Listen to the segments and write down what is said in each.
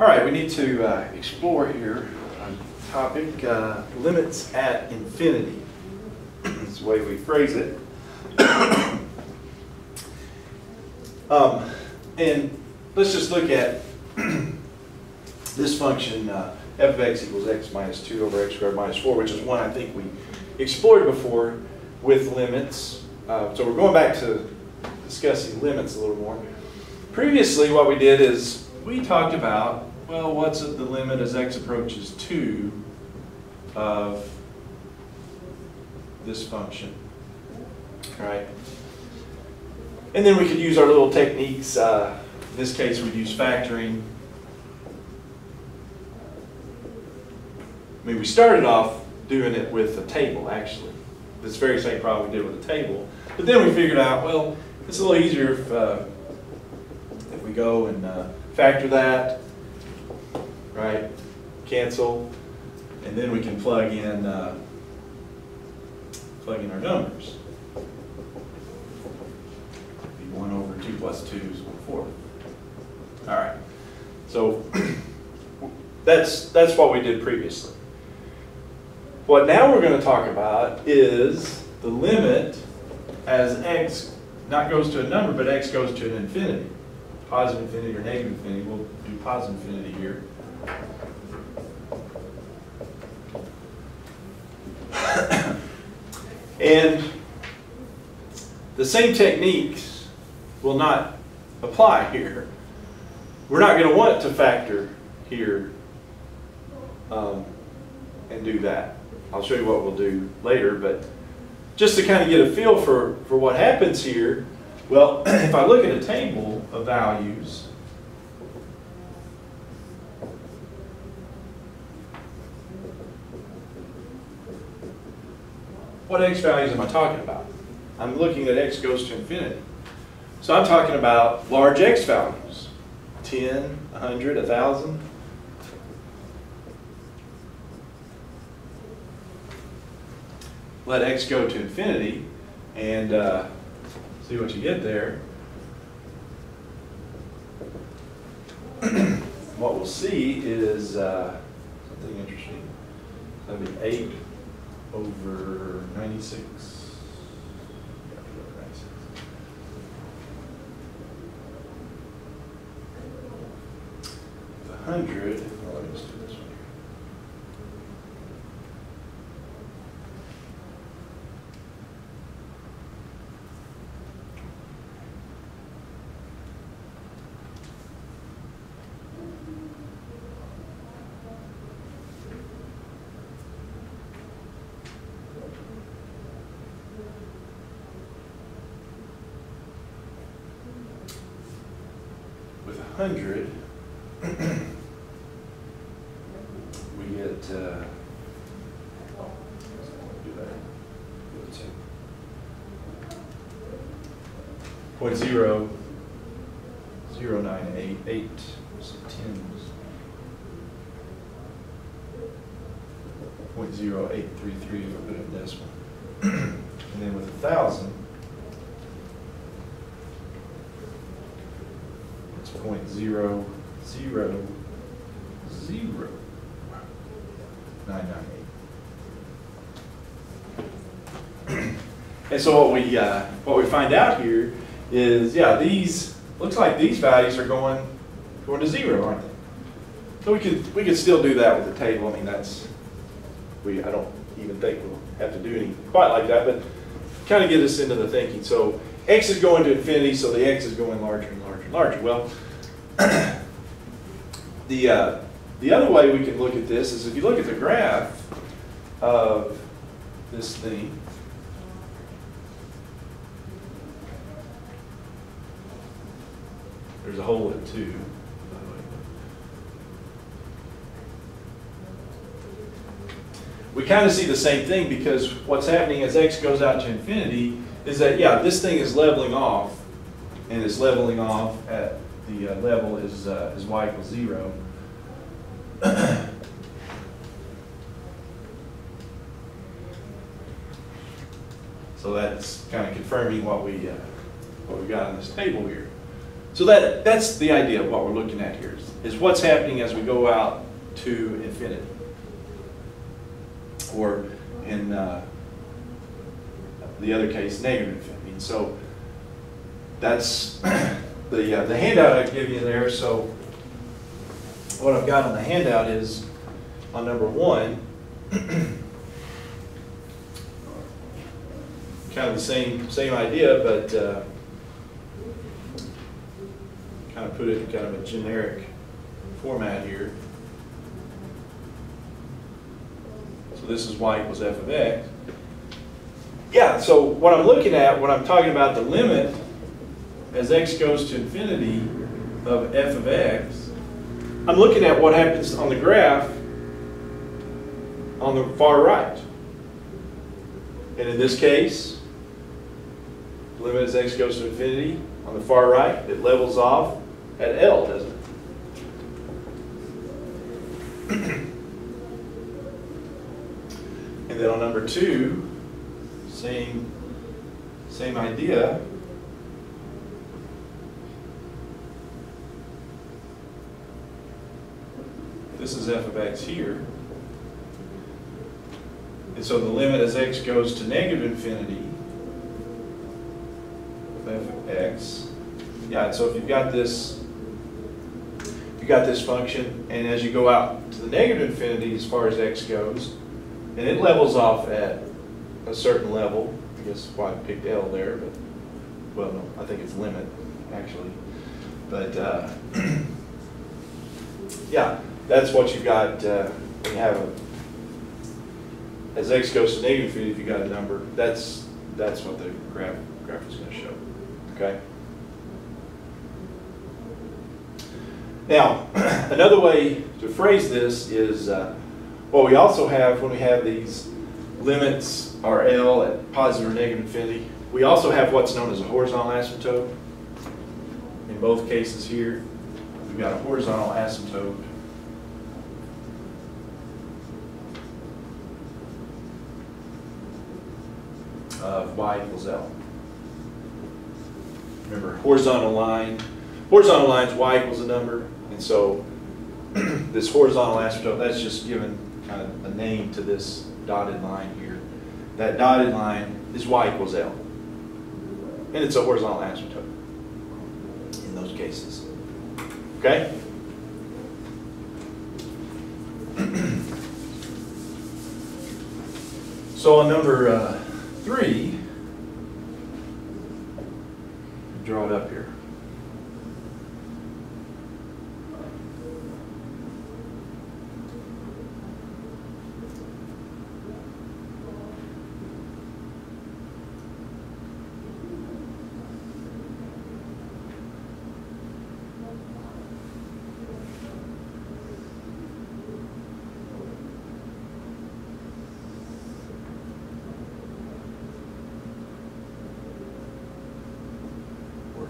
All right, we need to uh, explore here a topic, uh, limits at infinity. That's the way we phrase it. um, and let's just look at this function, uh, f of x equals x minus 2 over x squared minus 4, which is one I think we explored before with limits. Uh, so we're going back to discussing limits a little more. Previously, what we did is we talked about, well, what's the limit as x approaches 2 of this function, right? And then we could use our little techniques. Uh, in this case, we'd use factoring. I mean, we started off doing it with a table, actually. This very same problem we did with a table. But then we figured out, well, it's a little easier if, uh, if we go and uh, factor that, right? Cancel, and then we can plug in uh, plug in our numbers. Be one over two plus two is fourth. All right. So that's that's what we did previously. What now we're going to talk about is the limit as x not goes to a number, but x goes to an infinity. Positive infinity or negative infinity. We'll do positive infinity here. And the same techniques will not apply here. We're not going to want to factor here um, and do that. I'll show you what we'll do later, but just to kind of get a feel for, for what happens here, well, if I look at a table of values, what x values am I talking about? I'm looking at x goes to infinity. So I'm talking about large x values, 10, 100, 1,000. Let x go to infinity and uh, see what you get there. what we'll see is uh, something interesting. That'll be 8 over 96. Yeah, over 96. The 100, well, let me just do this one here. with a hundred, we get, uh. Point zero, zero nine eight, eight, some tens. Point zero eight three three, if put in decimal. And then with a thousand, point zero zero zero nine nine eight. And so what we uh, what we find out here is yeah these looks like these values are going going to zero aren't they? So we could we could still do that with the table. I mean that's we I don't even think we'll have to do any quite like that, but kind of get us into the thinking. So x is going to infinity, so the x is going larger Well, the, uh, the other way we can look at this is if you look at the graph of this thing, there's a hole in two. We kind of see the same thing because what's happening as x goes out to infinity is that, yeah, this thing is leveling off and it's leveling off at the uh, level is, uh, is y equals zero. So that's kind of confirming what we, uh, what we got on this table here. So that, that's the idea of what we're looking at here, is is what's happening as we go out to infinity. Or in uh, the other case, negative infinity. And so that's the, uh, the handout I give you there. So what I've got on the handout is on number one, kind of the same, same idea, but uh, kind of put it in kind of a generic format here. So this is y equals f of x. Yeah, so what I'm looking at, when I'm talking about the limit as x goes to infinity of f of x, I'm looking at what happens on the graph on the far right. And in this case, limit as x goes to infinity on the far right, it levels off at L, doesn't it? and then on number two, same, same idea. This is f of x here. And so the limit as x goes to negative infinity of f of x. Yeah, so if you've got this, you've got this function, and as you go out to the negative infinity as far as x goes, and it levels off at a certain level, I guess why I picked L there, but, well, no, I think it's limit, actually. But, uh, yeah, that's what you've got, uh, when you have a, as x goes to negative infinity, if you got a number, that's, that's what the graph, graph is gonna show, okay? Now, another way to phrase this is, uh, what we also have when we have these limits are L at positive or negative infinity, we also have what's known as a horizontal asymptote. In both cases here, we've got a horizontal asymptote. Of y equals L. Remember, horizontal line, horizontal line is y equals a number, and so this horizontal asymptote, that's just given kind of a name to this dotted line here. That dotted line is y equals L. And it's a horizontal asymptote in those cases. Okay? so on number uh, three, draw it up here.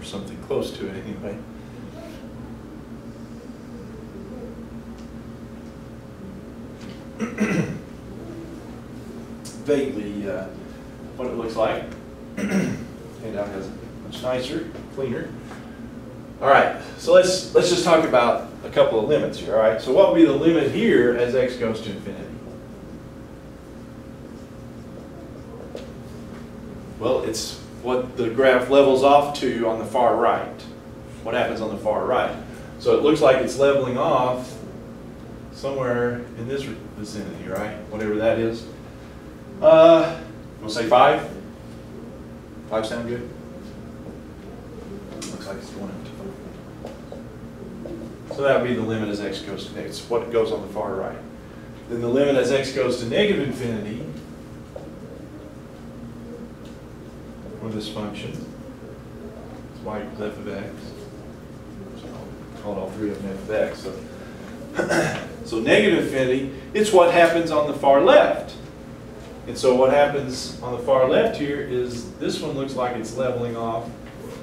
or something close to it anyway. Vaguely uh, what it looks like. Handout has it much nicer, cleaner. All right, so let's let's just talk about a couple of limits here. All right, so what would be the limit here as x goes to infinity? Well, it's what the graph levels off to on the far right. What happens on the far right? So it looks like it's leveling off somewhere in this vicinity, right? Whatever that is. Uh, we'll say five. Five sound good? Looks like it's going up to five. So that would be the limit as x goes to negative. It's what goes on the far right. Then the limit as x goes to negative infinity for this function. It's y equals f of x. So I'll call all three of them f of x. So, so negative infinity, it's what happens on the far left. And so what happens on the far left here is this one looks like it's leveling off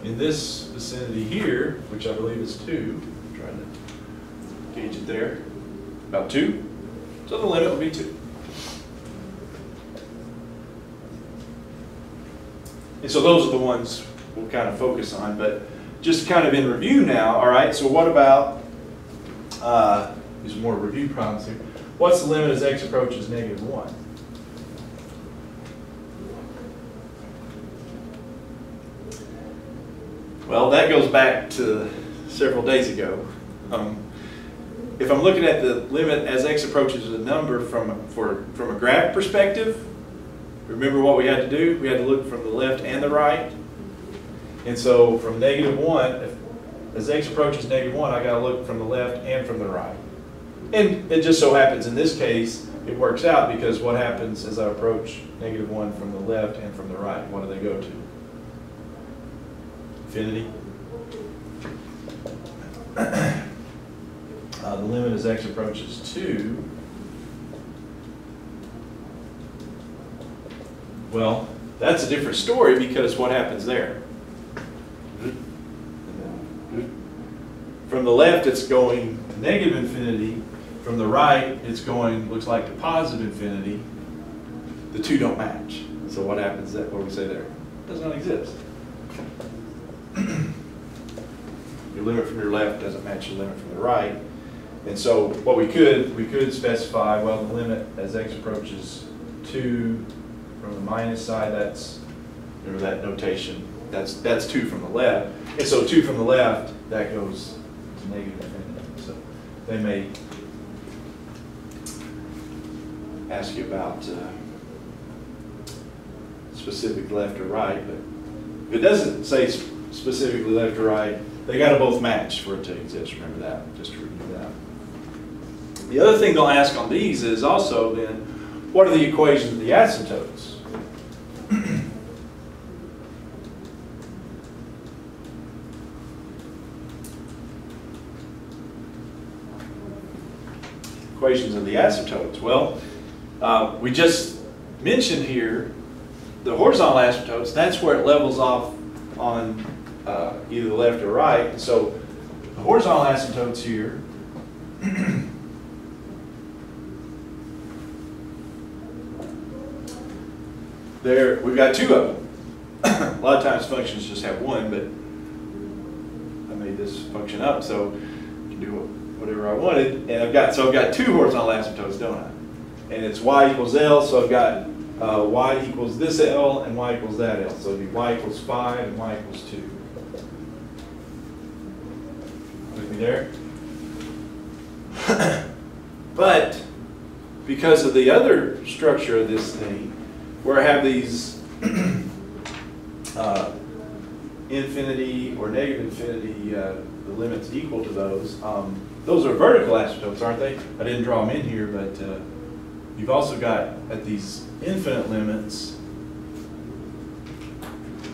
in this vicinity here, which I believe is 2. I'm trying to gauge it there. About 2. So the limit would be 2. And so those are the ones we'll kind of focus on, but just kind of in review now, all right, so what about, uh, more review problems here. What's the limit as x approaches negative one? Well, that goes back to several days ago. Um, If I'm looking at the limit as x approaches a number from, for, from a graph perspective, remember what we had to do? We had to look from the left and the right. And so from negative one, if, as x approaches negative one, I gotta look from the left and from the right. And it just so happens in this case, it works out because what happens as I approach negative one from the left and from the right? What do they go to? Infinity? Uh, the limit as x approaches two. Well, that's a different story because what happens there? From the left, it's going negative infinity. From the right, it's going, looks like to positive infinity. The two don't match. So what happens that, what do we say there? It Does not exist. Your limit from your left doesn't match your limit from the right. And so what we could, we could specify, well, the limit as x approaches two from the minus side, that's, remember that notation, that's, that's two from the left. And so two from the left, that goes to negative infinity. So they may ask you about uh, specific left or right, but if it doesn't say s- specifically left or right, they gotta both match for it to exist, remember that, just to review that. The other thing they'll ask on these is also then, what are the equations of the asymptotes? Equations of the asymptotes. Well, uh, we just mentioned here the horizontal asymptotes, that's where it levels off on uh, either the left or right. And so the horizontal asymptotes here there, we've got two of them. A lot of times functions just have one, but I made this function up, so I can do whatever I wanted. And I've got, so I've got two horizontal asymptotes, don't I? And it's y equals L, so I've got uh, y equals this L and y equals that L. So it'd be y equals five and y equals two. With me there? But because of the other structure of this thing, where I have these uh, infinity or negative infinity, uh, the limits equal to those, um, those are vertical asymptotes, aren't they? I didn't draw them in here, but uh, you've also got at these infinite limits,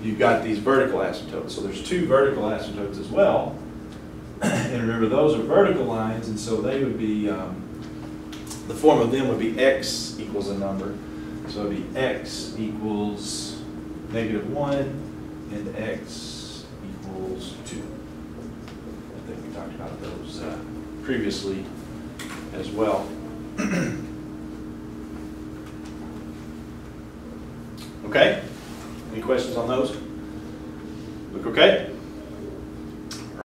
you've got these vertical asymptotes. So there's two vertical asymptotes as well. And remember, those are vertical lines, and so they would be, um, the form of them would be x equals a number. So be x equals negative one and x equals two. I think we talked about those uh, previously as well. Okay? Any questions on those? Look okay?